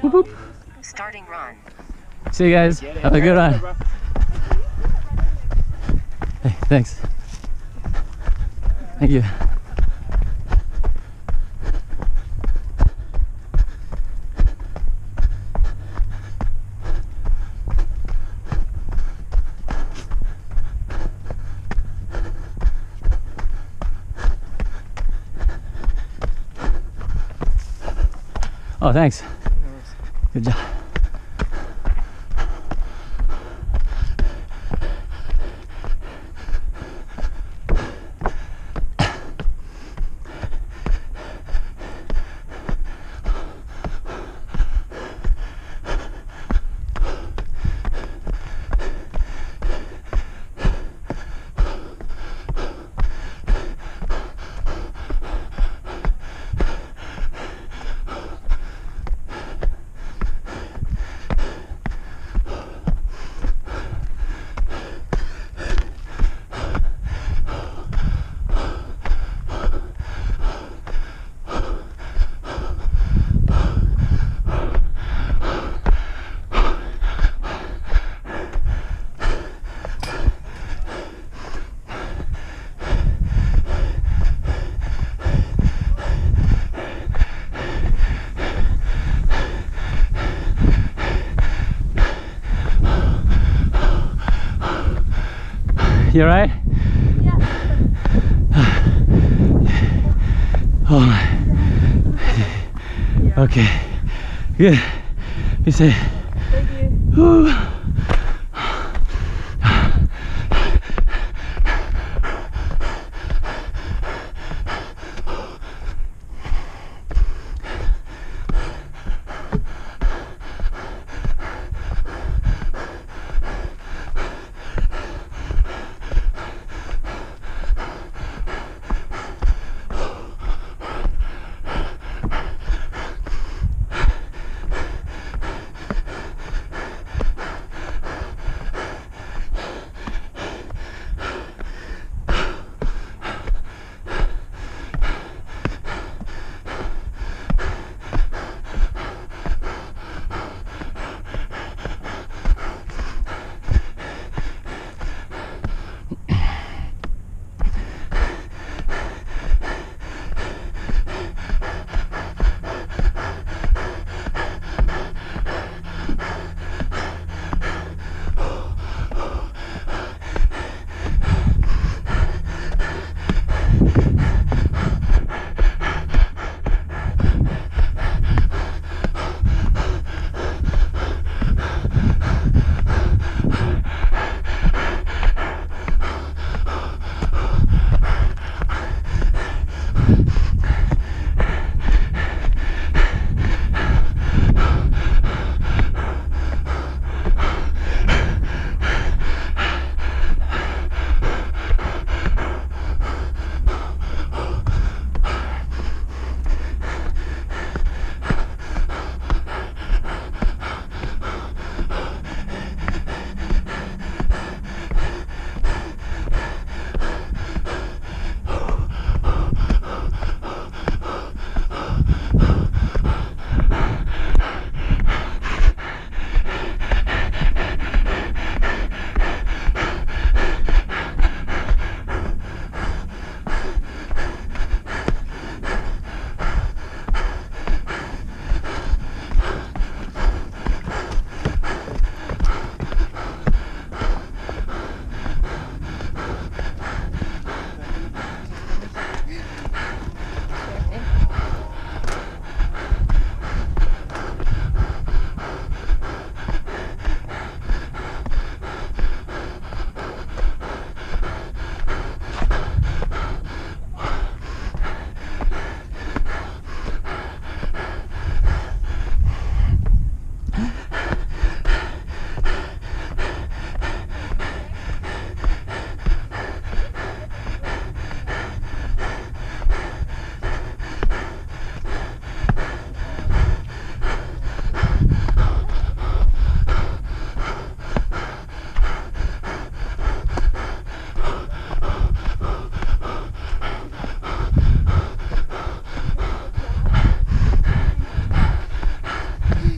Whoop, whoop. Starting run. See you guys. Have a good one. Hey, thanks. Thank you. Oh, thanks. Good job. You alright? Oh my. Okay. Good. Be safe. Thank you. Whew.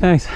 Thanks.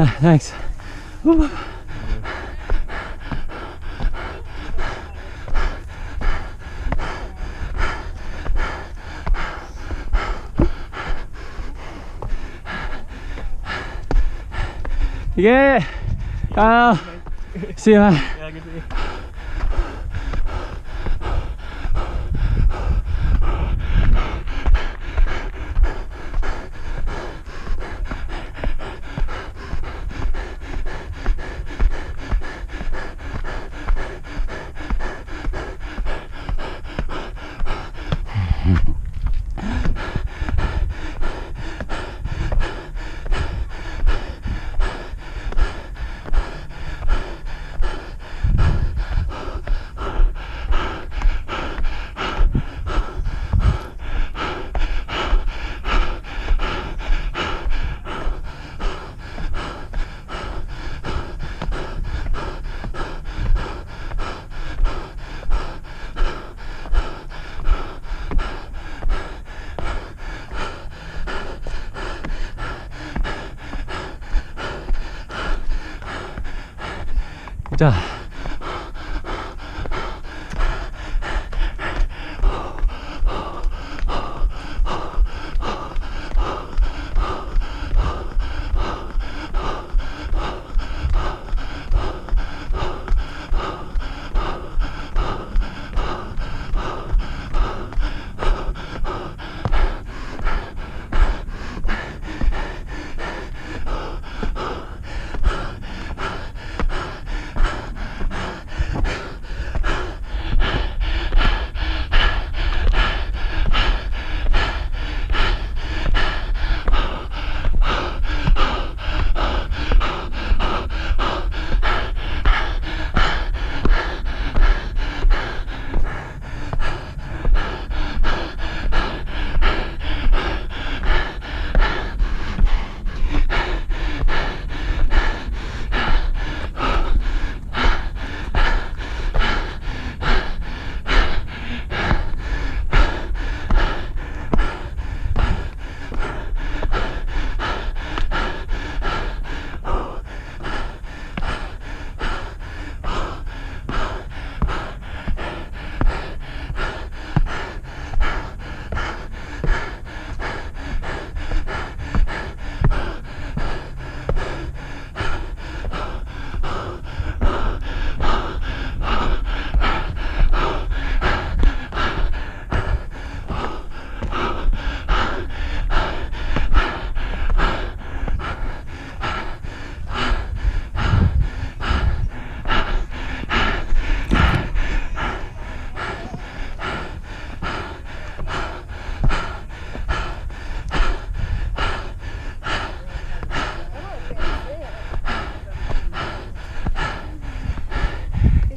Ah, thanks. Woo. Yeah. Uh, see you, man. Yeah, good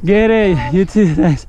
Get it. You too. Thanks.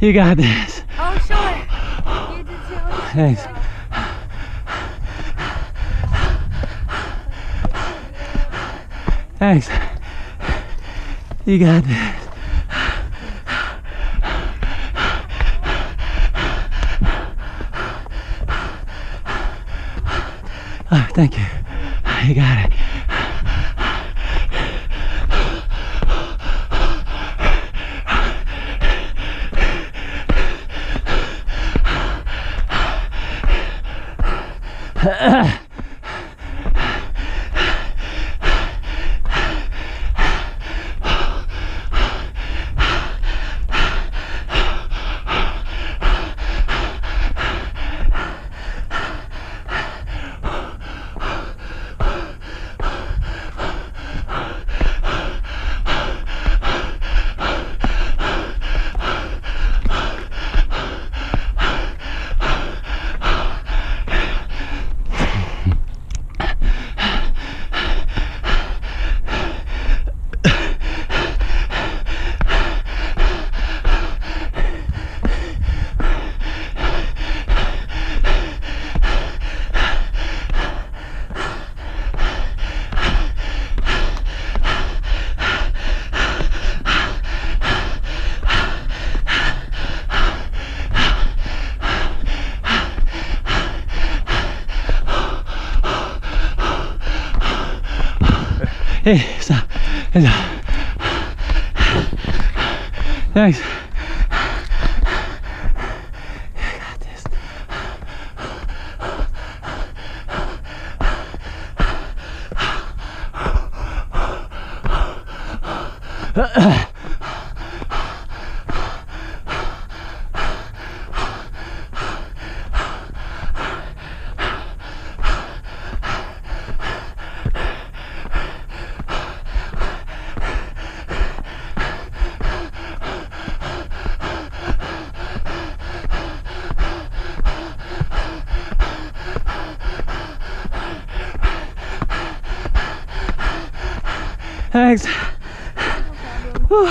You got this. Oh, sure. You did so. Thanks. Thanks. You got this. Oh, thank you. You got it. Ha Thanks. I Thanks. Whew.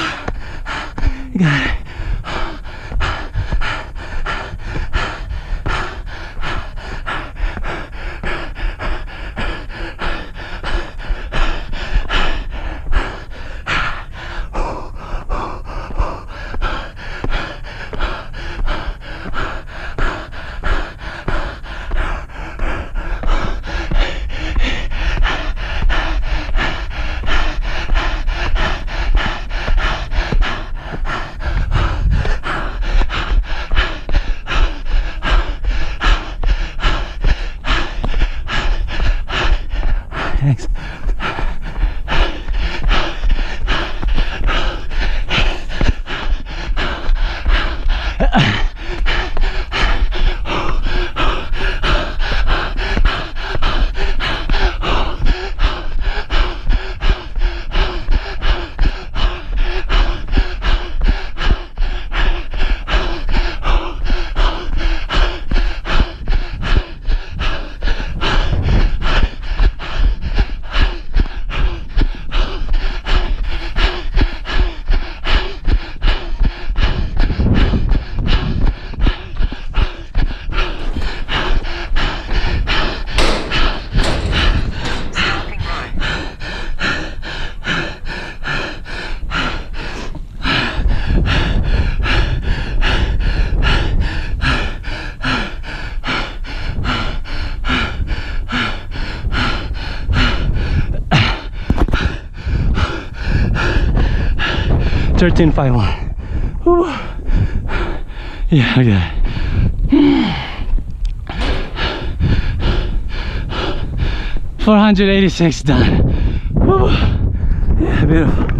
thanks. 13.51. Whew. Yeah, look at that. 486 done. Yeah, beautiful.